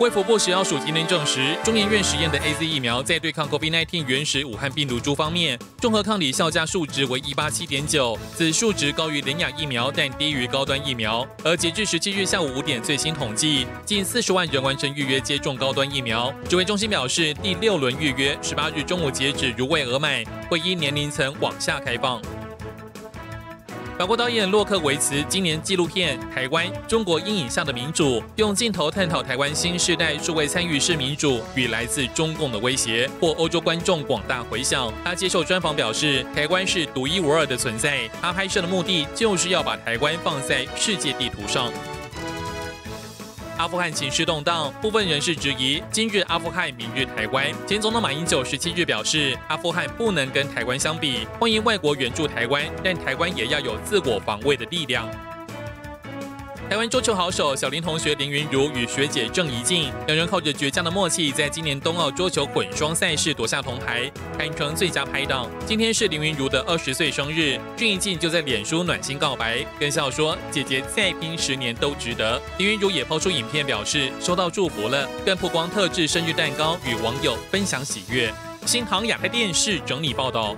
卫福部食药署今天证实，中研院实验的 A Z 疫苗在对抗 COVID-19 原始武汉病毒株方面，综合抗体效价数值为一八七点九，此数值高于联雅疫苗，但低于高端疫苗。而截至十七日下午五点最新统计，近四十万人完成预约接种高端疫苗。指挥中心表示，第六轮预约十八日中午截止，如未额满，会依年龄层往下开放。法国导演洛克维茨今年纪录片《台湾：中国阴影下的民主》，用镜头探讨台湾新时代数位参与式民主与来自中共的威胁，获欧洲观众广大回响。他接受专访表示，台湾是独一无二的存在。他拍摄的目的就是要把台湾放在世界地图上。阿富汗情势动荡，部分人士质疑今日阿富汗，明日台湾。前总统马英九十七日表示，阿富汗不能跟台湾相比，欢迎外国援助台湾，但台湾也要有自我防卫的力量。台湾桌球好手小林同学林云如与学姐郑怡静两人靠着倔强的默契，在今年冬奥桌球混双赛事夺下铜牌，堪称最佳拍档。今天是林云如的二十岁生日，郑怡静就在脸书暖心告白，跟笑说：“姐姐再拼十年都值得。”林云如也抛出影片表示收到祝福了，更曝光特制生日蛋糕与网友分享喜悦。新航亚太电视整理报道。